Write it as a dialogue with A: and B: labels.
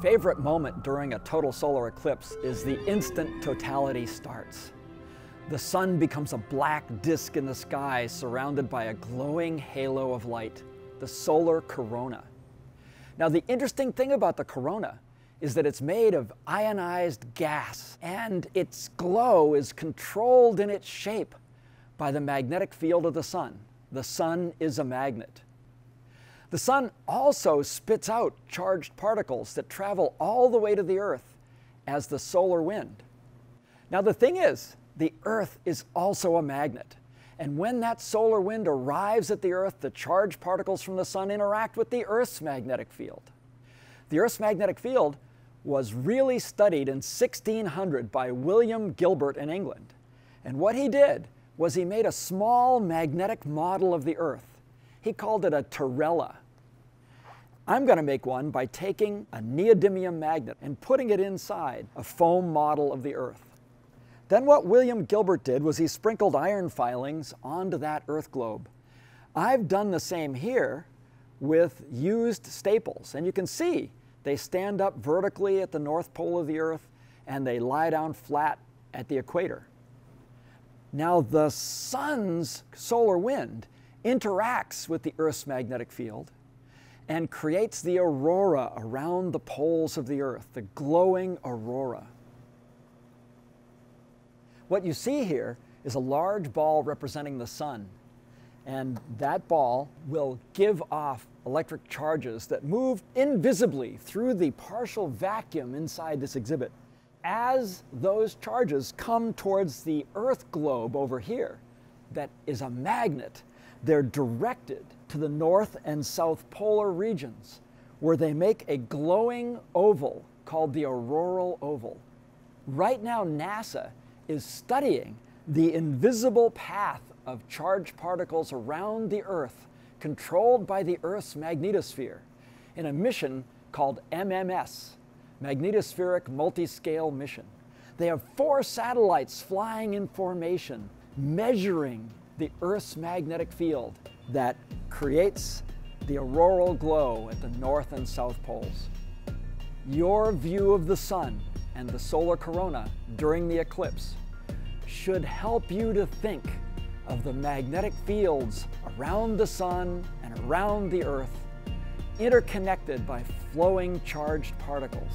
A: favorite moment during a total solar eclipse is the instant totality starts. The sun becomes a black disk in the sky surrounded by a glowing halo of light, the solar corona. Now, the interesting thing about the corona is that it's made of ionized gas and its glow is controlled in its shape by the magnetic field of the sun. The sun is a magnet. The sun also spits out charged particles that travel all the way to the Earth as the solar wind. Now, the thing is, the Earth is also a magnet. And when that solar wind arrives at the Earth, the charged particles from the sun interact with the Earth's magnetic field. The Earth's magnetic field was really studied in 1600 by William Gilbert in England. And what he did was he made a small magnetic model of the Earth. He called it a terrella. I'm going to make one by taking a neodymium magnet and putting it inside a foam model of the Earth. Then what William Gilbert did was he sprinkled iron filings onto that Earth globe. I've done the same here with used staples, and you can see they stand up vertically at the north pole of the Earth and they lie down flat at the equator. Now, the sun's solar wind interacts with the Earth's magnetic field and creates the aurora around the poles of the Earth, the glowing aurora. What you see here is a large ball representing the sun, and that ball will give off electric charges that move invisibly through the partial vacuum inside this exhibit. As those charges come towards the Earth globe over here, that is a magnet, they're directed to the north and south polar regions where they make a glowing oval called the auroral oval. Right now, NASA is studying the invisible path of charged particles around the Earth controlled by the Earth's magnetosphere in a mission called MMS, Magnetospheric Multiscale Mission. They have four satellites flying in formation, measuring the Earth's magnetic field that creates the auroral glow at the north and south poles. Your view of the sun and the solar corona during the eclipse should help you to think of the magnetic fields around the sun and around the earth, interconnected by flowing charged particles.